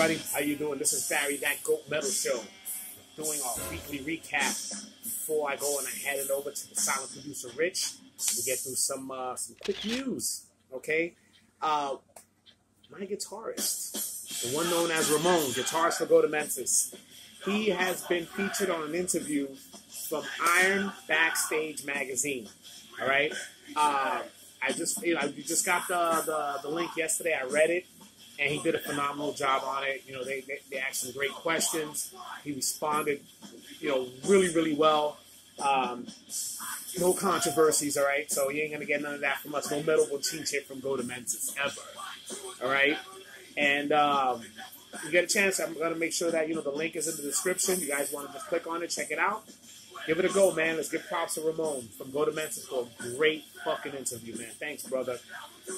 everybody? How you doing? This is Barry, that Goat Metal Show, doing our weekly recap. Before I go and I head it over to the silent producer Rich to get through some uh, some quick news. Okay, uh, my guitarist, the one known as Ramon, guitarist for Go to Memphis, he has been featured on an interview from Iron Backstage magazine. All right, uh, I just you know we just got the, the the link yesterday. I read it and he did a phenomenal job on it. You know, they, they, they asked some great questions. He responded, you know, really, really well. Um, no controversies, all right? So you ain't going to get none of that from us. No metal bochinche from Go to Menses, ever, all right? And um, you get a chance, I'm going to make sure that, you know, the link is in the description. You guys want to just click on it, check it out. Give it a go, man. Let's give props to Ramon from Go to Menses for a great fucking interview, man. Thanks, brother.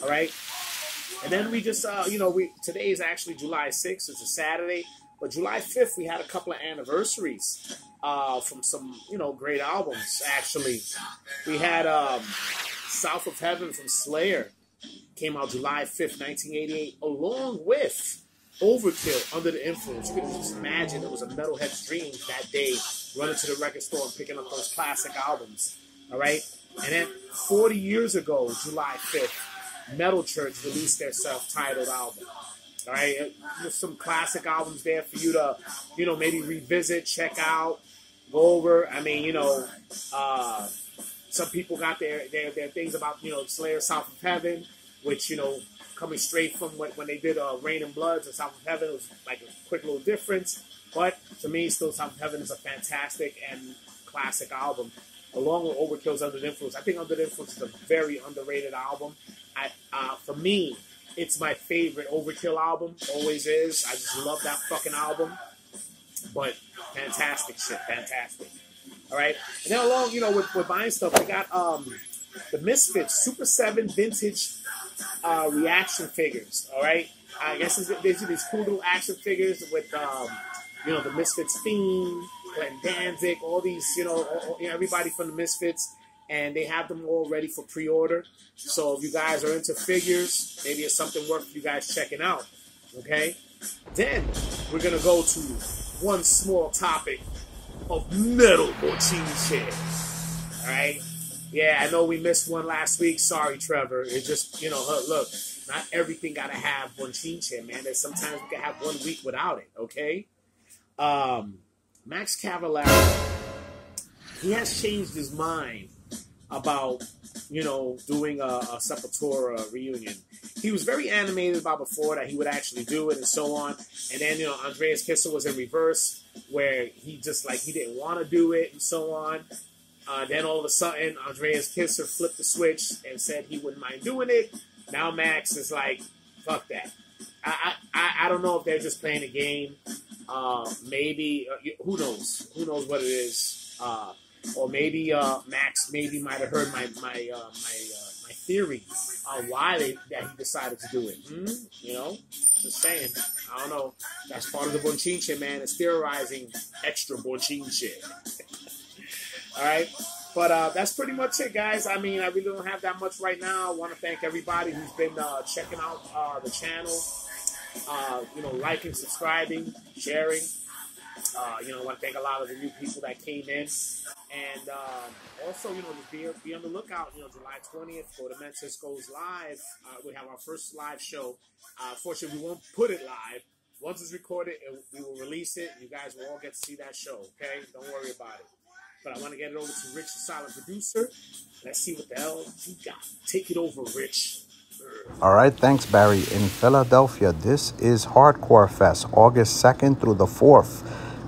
All right? And then we just, uh, you know, we today is actually July 6th. It's a Saturday. But July 5th, we had a couple of anniversaries uh, from some, you know, great albums, actually. We had um, South of Heaven from Slayer. Came out July 5th, 1988, along with Overkill, Under the Influence. You can just imagine it was a metalhead's dream that day, running to the record store and picking up those classic albums. All right? And then 40 years ago, July 5th, Metal Church released their self-titled album. All right, there's some classic albums there for you to, you know, maybe revisit, check out, go over. I mean, you know, uh, some people got their, their their things about you know Slayer South of Heaven, which you know coming straight from when, when they did uh, Reign in Blood to South of Heaven it was like a quick little difference. But to me, still South of Heaven is a fantastic and classic album along with Overkill's Under the Influence. I think Under the Influence is a very underrated album. I, uh, for me, it's my favorite Overkill album. Always is. I just love that fucking album. But fantastic shit, fantastic. All right, and then along, you know, with, with buying stuff, I got um the Misfits Super Seven vintage uh, reaction figures. All right, I guess these these cool little action figures with um you know the Misfits theme, Glenn Danzig, all these you know, all, everybody from the Misfits and they have them all ready for pre-order. So if you guys are into figures, maybe it's something worth you guys checking out. Okay. Then we're gonna go to one small topic of metal bochinche. All right. Yeah, I know we missed one last week. Sorry, Trevor. It just you know, look, not everything gotta have one bochinche, man. There's sometimes we can have one week without it. Okay. Um, Max Cavalera, he has changed his mind about you know doing a, a Sepultura reunion. He was very animated about before that he would actually do it and so on. And then you know Andreas Kisser was in reverse where he just like he didn't want to do it and so on. Uh, then all of a sudden Andreas Kisser flipped the switch and said he wouldn't mind doing it. Now Max is like, fuck that. I I, I don't know if they're just playing a game. Uh, maybe uh, who knows? Who knows what it is? Uh, or maybe uh, Max maybe might have heard my my uh, my uh, my theory on why they, that he decided to do it. Hmm? You know, just saying. I don't know. That's part of the bonchinche, man. It's theorizing extra bonchinche. All right. But uh, that's pretty much it, guys. I mean, I really don't have that much right now. I want to thank everybody who's been uh, checking out uh, the channel, uh, you know, liking, subscribing, sharing. Uh, you know, I want to thank a lot of the new people that came in. And um, also, you know, just be, be on the lookout. You know, July 20th, Go to Memphis goes live. Uh, we have our first live show. Uh, fortunately, we won't put it live. Once it's recorded, it, we will release it. You guys will all get to see that show, okay? Don't worry about it. But I want to get it over to Rich, the silent producer. Let's see what the hell he got. Take it over, Rich. All right, thanks, Barry. In Philadelphia, this is Hardcore Fest, August 2nd through the 4th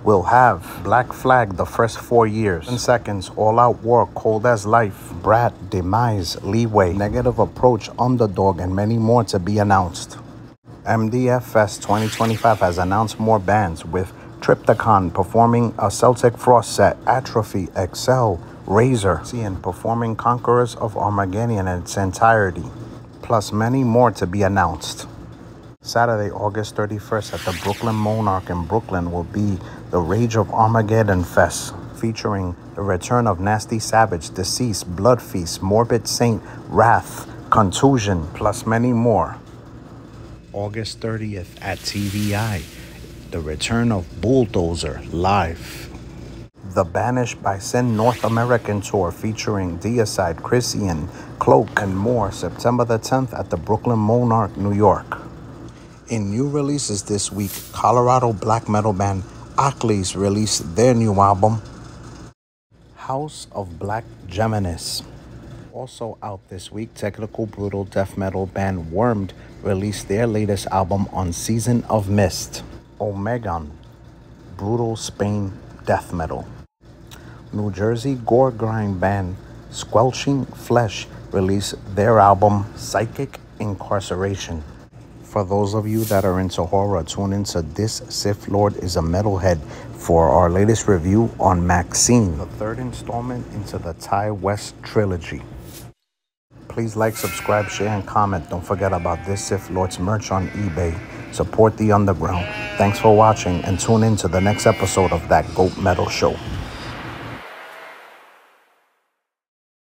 will have Black Flag the first four years. 10 seconds, All Out War, Cold as Life, Brat, Demise, Leeway, Negative Approach, Underdog, and many more to be announced. MDF Fest 2025 has announced more bands with Triptykon performing a Celtic Frost set, Atrophy, Excel, Razor, and performing Conquerors of Armageddon in its entirety, plus many more to be announced. Saturday, August 31st at the Brooklyn Monarch in Brooklyn will be the Rage of Armageddon Fest, featuring the return of Nasty Savage, Deceased, Blood Feast, Morbid Saint, Wrath, Contusion, plus many more. August 30th at TV Eye, The return of Bulldozer live. The Banished by Sin North American Tour featuring Deicide, Krisiun, Cloak, and more September the 10th at the Brooklyn Monarch, New York. In new releases this week, Colorado black metal band Akhlys released their new album, House of Black Geminus. Also out this week, technical brutal death metal band Wormed released their latest album on Season of Mist. Omegon, brutal Spain death metal. New Jersey gore grind band Squelching Flesh released their album Psychic Incarceration. For those of you that are into horror, tune into This Sith Lord is a Metalhead for our latest review on MaXXXine, the third installment into the Ti West trilogy. Please like, subscribe, share, and comment. Don't forget about This Sith Lord's merch on eBay. Support the underground. Thanks for watching and tune in to the next episode of That Goat Metal Show.